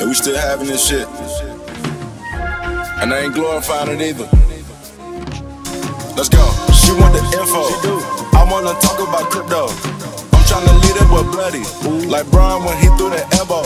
And we still having this shit. And I ain't glorifying it either. Let's go. She want the info. I wanna talk about crypto. I'm tryna lead it with bloody. Like Brian when he threw that elbow.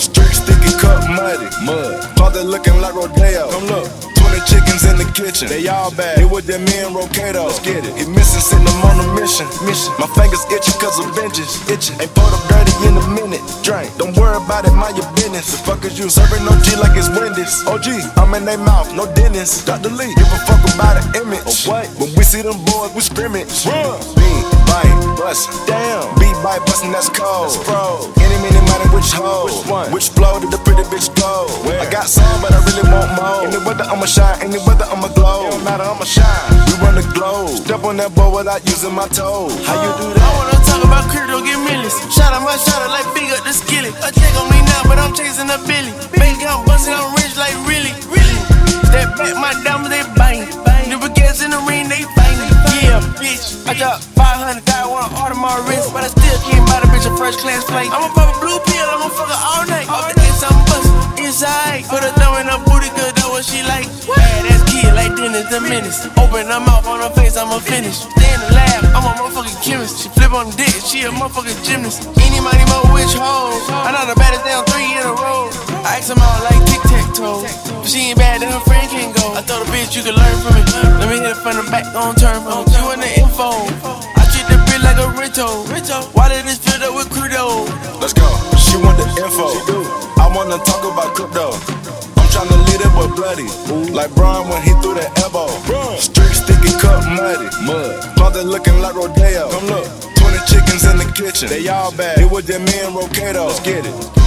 Street sticky cut muddy. Mud. Closet looking like Rodeo. Come look. 20 chickens in the kitchen. They all bad. It with them me and Rocado. Let's get it. He missing, sitting them on a mission. Mission. My fingers itching cause of vengeance. Itching. Ain't put up dirty in a minute. Drink. Don't worry about it, mind your business. The fuck is you serving no G like it's Wendy's? OG, I'm in they mouth, no dentist. Dr. Lee, give a fuck about an image. Oh, what? When we see them boys, we scrimmage. Run. Beat, bite, bust. Damn. Beat, bite, bustin', that's cold. That's pro. Any, many, money, which hoe? Which one? Which flow did the pretty bitch go? Where? I got some, but I really want more. Any weather, I'ma shine. Any weather, I'ma glow. It don't matter, I'ma shine. We run the globe. Step on that board without using my toes. How you do that? I that? wanna talk about crypto, get millions. Shout out my shot like big up the skillet. A check on me now, but I'm chasing a billy. Bank account busting, I'm rich like really, really. Step back, my diamonds they bang. New baguettes in the ring, they bang. Yeah, bitch. I dropped 500, I want to order my wrist, but I still can't buy the bitch a first class flight. I'ma pop a blue pill, I'ma fuck her all night. All the niggas I'm bustin' inside. Put her thumb in her booty, good, that's what she like. Bad ass kid like Dennis the Menace. Open her mouth on her face, I'ma finish. Stay in the lab, I'm a motherfucking chemist. She flip on the dick, she a motherfucking gymnast. Any money, mo, which hoe? I know the baddest down three in a row. I ask them out like tic tac toe. She ain't bad, then her friend can't go. I told the bitch you can learn from it. Let me hit it from the back, don't turn from You in the info. I treat the bitch like a rento. Why did this filled up with crudo? Let's go. She want the info. I wanna talk about crypto. I'm tryna lead it with bloody. Like Brian when he muddy. Mud. Closet looking like Rodeo. Come look. 20 chickens in the kitchen. They all bad. It was them me and Rocado. Let's get it.